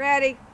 Ready.